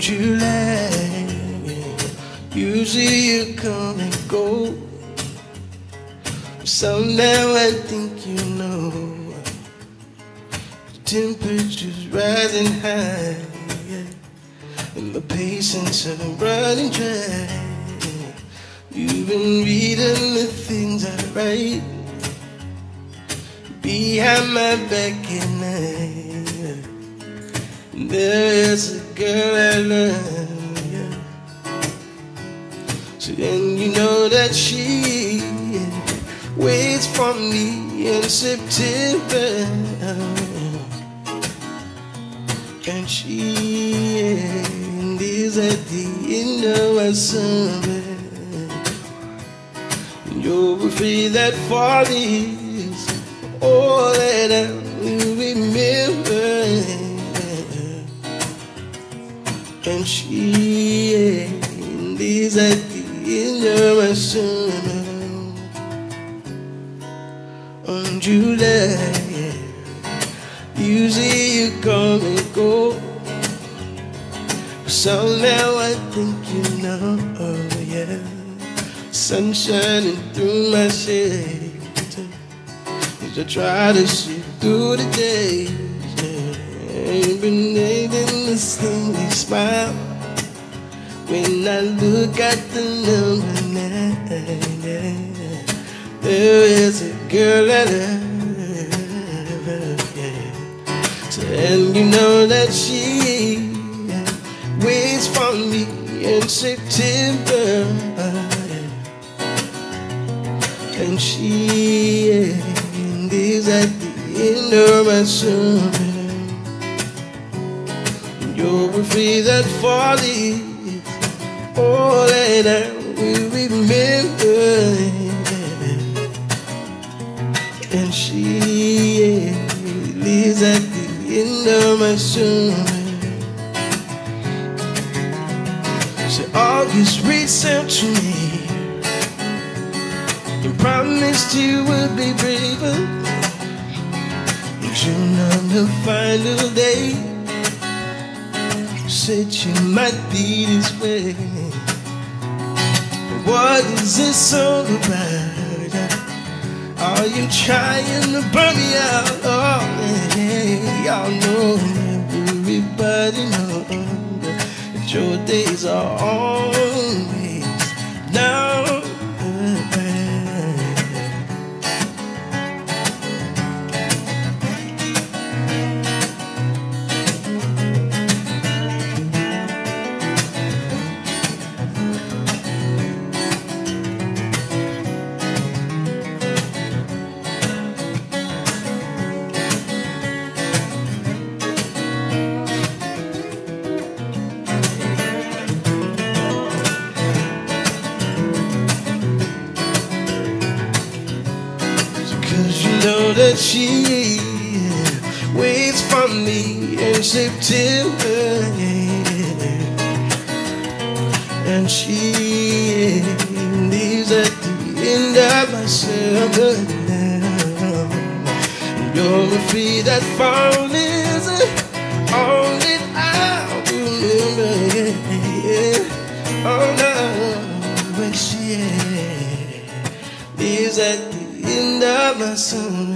July. Usually you come and go. Somehow I think you know. The temperature's rising high. And the patience are running dry. You've been reading the things I write behind my back at night. There is a girl I love, yeah. So then you know that she waits for me in September. And she is at the end of my summer. And you're afraid that fall is all that I she my summer on July. Usually you come and go. Somehow I think you know, oh yeah. Sun shining through my shade. As I try to see through the days. Yeah. Ain't been needing the skinny smile. When I look at the number nine, there is a girl that I. And you know that she waits for me in September, and she is at the end of my summer. You're afraid that fall is all that I will remember. And she lives at the end of my summer. So August reached out to me and promised you would be braver. In June on the final day, you said you might be this way. But what is this all about? Are you trying to burn me out? Oh, yeah, y'all know, everybody knows that your days are always that she waits for me in September. And she leaves at the end of my summer now. You're afraid that fall is all that I remember. Yeah. Oh no, when she leaves at the end of my summer.